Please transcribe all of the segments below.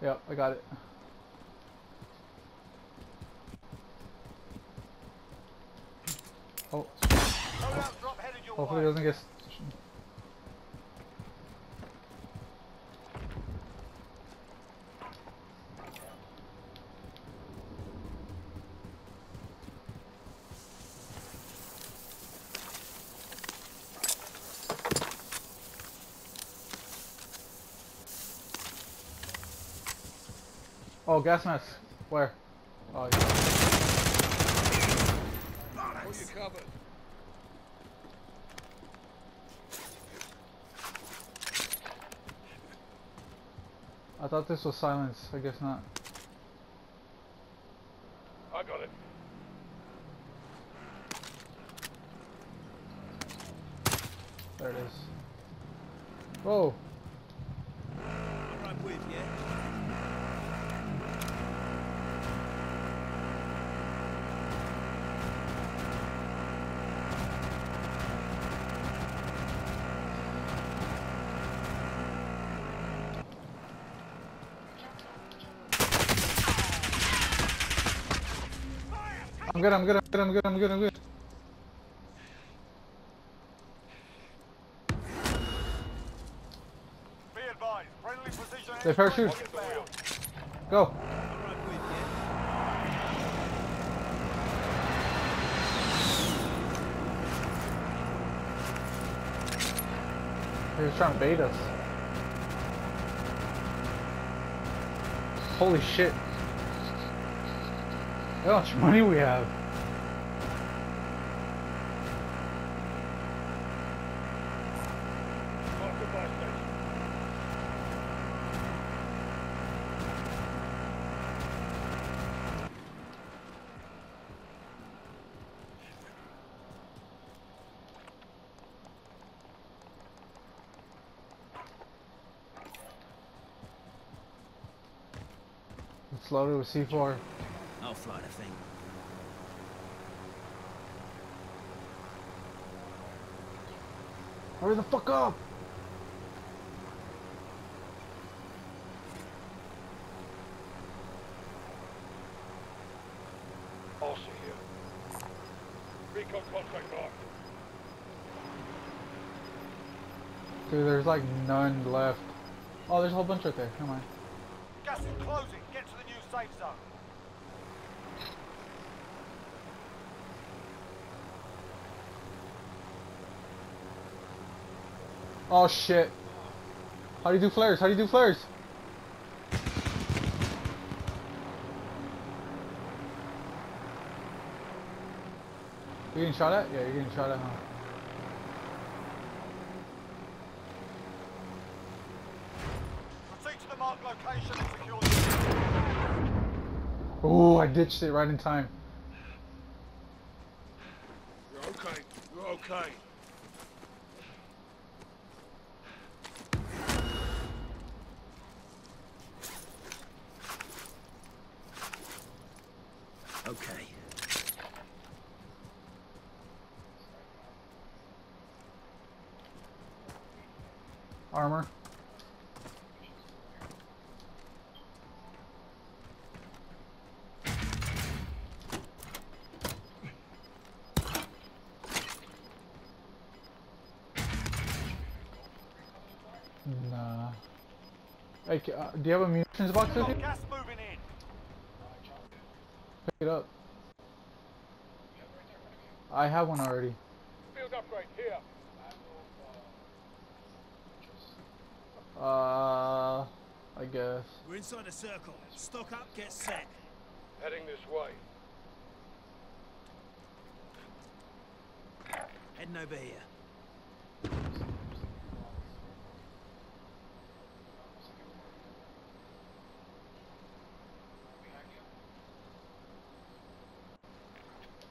Yep, I got it. Oh, Loadout drop headed your hopefully it doesn't get. Oh, gas mask. Where? Oh, yeah. Oh, you covered. I thought this was silence. I guess not. I got it. There it is. Whoa. Right with you. I'm good, I'm good, I'm good, I'm good, I'm good, I'm good. Be advised, friendly precision They parachute. Go. He was trying to bait us. Holy shit. How much money we have. Loaded with C4. I'll fly the thing. Hurry the fuck up! I'll see you. Recon contract marked. Dude, there's like none left. Oh, there's a whole bunch right there. Come on. Gas is closing. Get to the new safe zone. Oh shit. How do you do flares? How do you do flares? You getting shot at? Yeah, you're getting shot at, huh? Proceed to the marked location and secure the Oh, I ditched it right in time. You're okay. You're. Okay. Armor. Nah. Hey, uh, do you have a munitions box with you? Gas moving in. Pick it up. I have one already. Field upgrade here. Uh, I guess. We're inside a circle. Stock up, get set. Heading this way. Heading over here.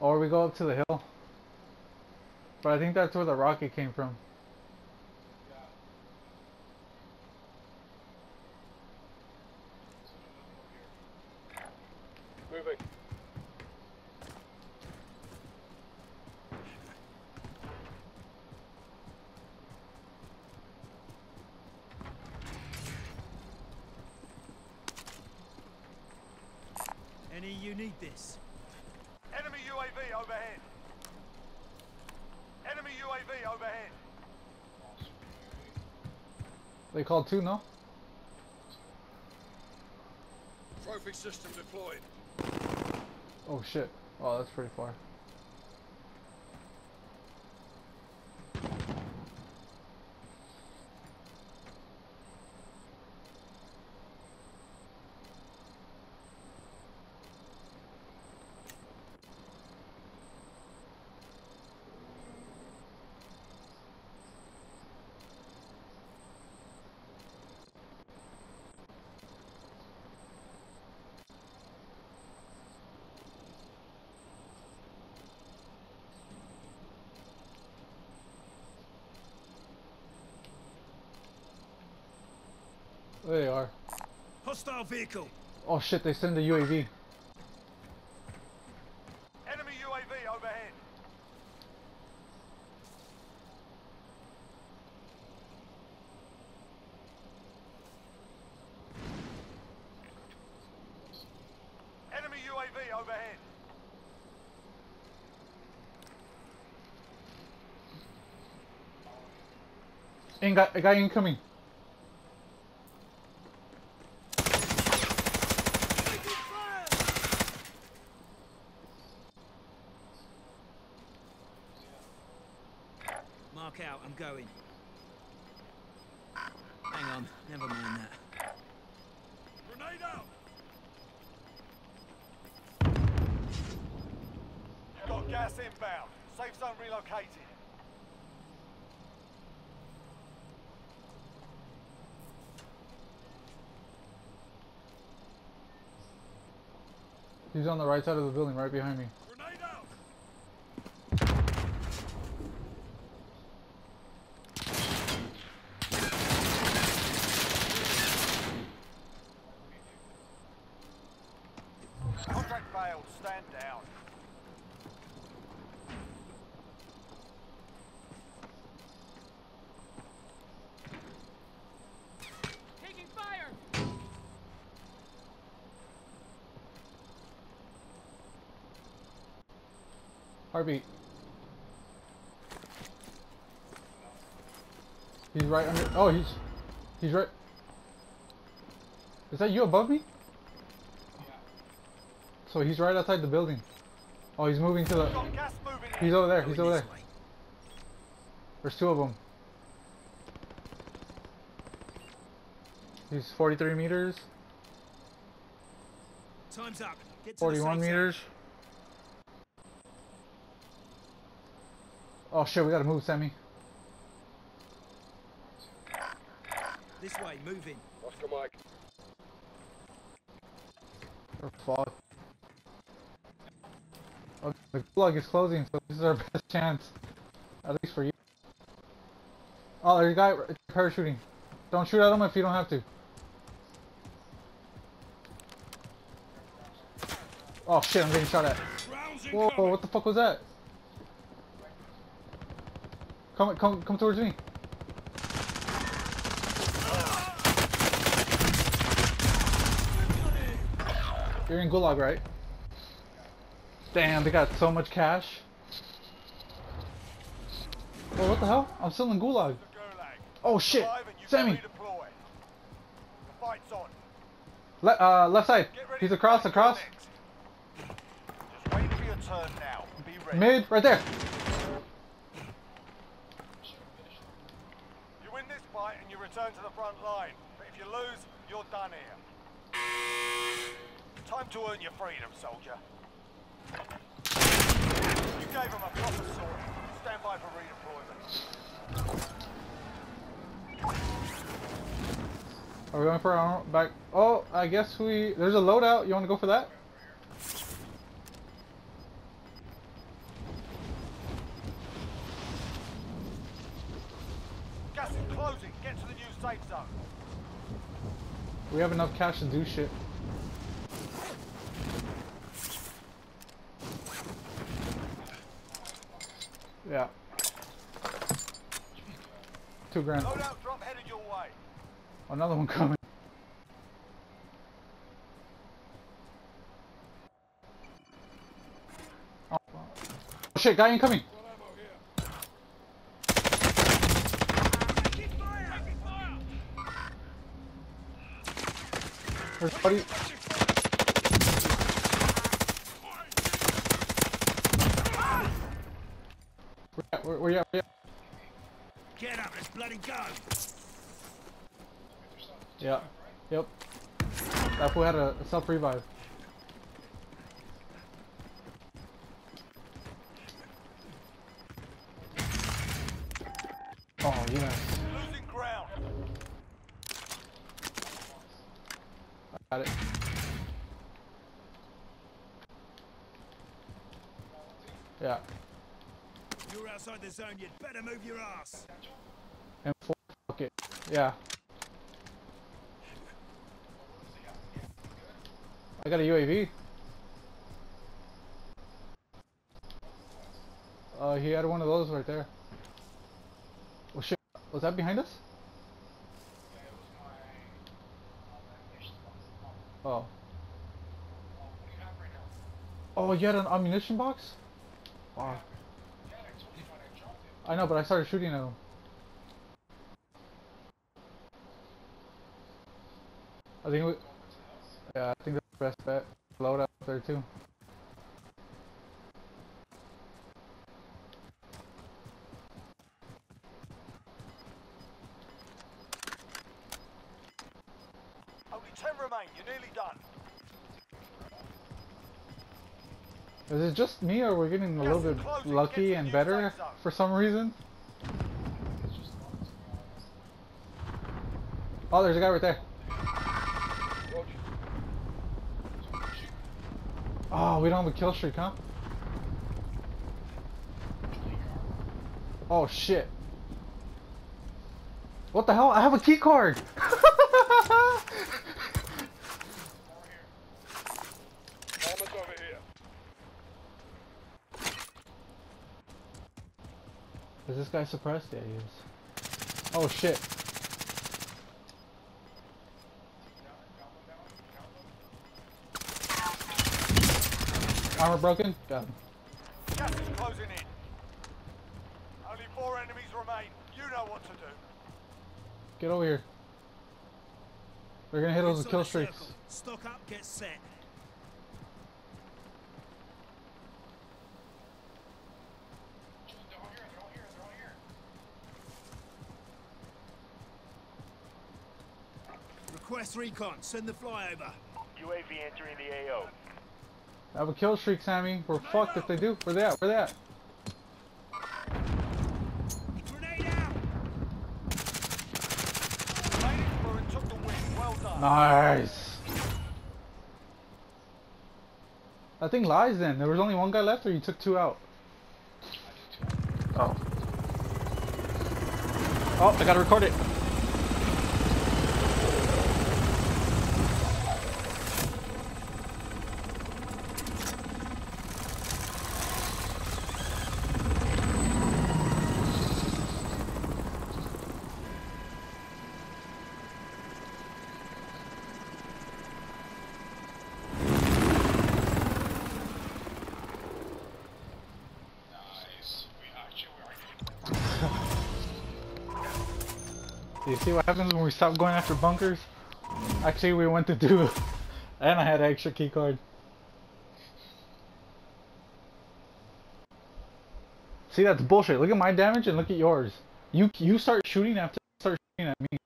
Or we go up to the hill. But I think that's where the rocket came from. Moving. you need this. Enemy UAV overhead. Enemy UAV overhead. They called two, no? Trophy system deployed. Oh shit. Oh, that's pretty far. There they are. Hostile vehicle. Oh shit, they send the UAV. Enemy UAV overhead. Enemy UAV overhead. Guy, a guy incoming. Mark out, I'm going. Hang on, never mind that. Grenade out. Got gas inbound. Safe zone relocated. He's on the right side of the building, right behind me. Grenade out. Contract failed. Stand down. Taking fire! Heartbeat. He's right under. Oh, he's he's right. Is that you above me? Yeah. So he's right outside the building. Oh, he's moving to the. He's over there. He's over there. There's two of them. He's 43 meters, Time's up. Get to 41 safe zone. meters. Oh shit, we gotta move, Sammy. This way, moving. Oscar Mike. We're fucked. Oh, the plug is closing, so this is our best chance. At least for you. Oh, there's a guy parachuting. Don't shoot at him if you don't have to. Oh shit, I'm getting shot at. Rounds Whoa, what the fuck was that? Come, come, come towards me. You're in Gulag, right? Damn, they got so much cash. Oh, what the hell? I'm still in Gulag. Oh shit, Survive and you can Sammy. redeploy. The fight's on. Le uh, left side. He's across, across. next. Just wait for your turn now. Be ready. Mid, right there. You win this fight and you return to the front line. But if you lose, you're done here. Time to earn your freedom, soldier. You gave him a proper sword. Stand by for redeployment. Are we going for our back? Oh, I guess we. There's a loadout. You want to go for that? We have enough cash to do shit. Yeah. Two grand. Another one coming. Oh, oh shit, guy incoming! There's a. Where? Where, you at? Where you at? Get up, let's bloody go! Yeah. Yep. That fool had a, a Yeah. You're outside the zone, you'd better move your ass! And four. Fuck it. Yeah. I got a UAV. Uh, he had one of those right there. Oh shit! Was that behind us? Oh. Oh, you had an ammunition box? Wow. I know, but I started shooting at him. I think we, yeah, I think that's the best bet. Load up there too. Only 10 remain. You're nearly done. Is it just me, or we're getting a little bit lucky and better for some reason? Oh, there's a guy right there. Oh, we don't have a kill streak, huh? Oh shit. What the hell? I have a key card! Almost over here. Is this guy suppressed? Yeah, he is. Oh shit. Armor broken? Got him. Gas is closing in. Only four enemies remain. You know what to do. Get over here. They're gonna hit us with kill streaks. Stock up, get set. Request recon, send the flyover. UAV entering the AO. I have a kill streak, Sammy. We're fucked if they do. Where they at? Where they at? Grenade out! Main Explorer took the win. Well done. Nice. That thing lies then. There was only one guy left or you took two out? Oh. Oh, I gotta record it. You see what happens when we stop going after bunkers? Actually, we went to do, and I had an extra key card. See, that's bullshit. Look at my damage and look at yours. You you start shooting after start shooting at me.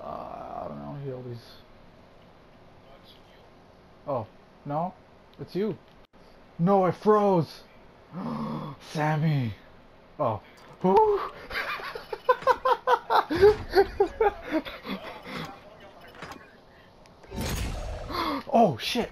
Uh, I don't know. He always. Oh no, it's you. No, I froze. Sammy. Oh. Oh shit.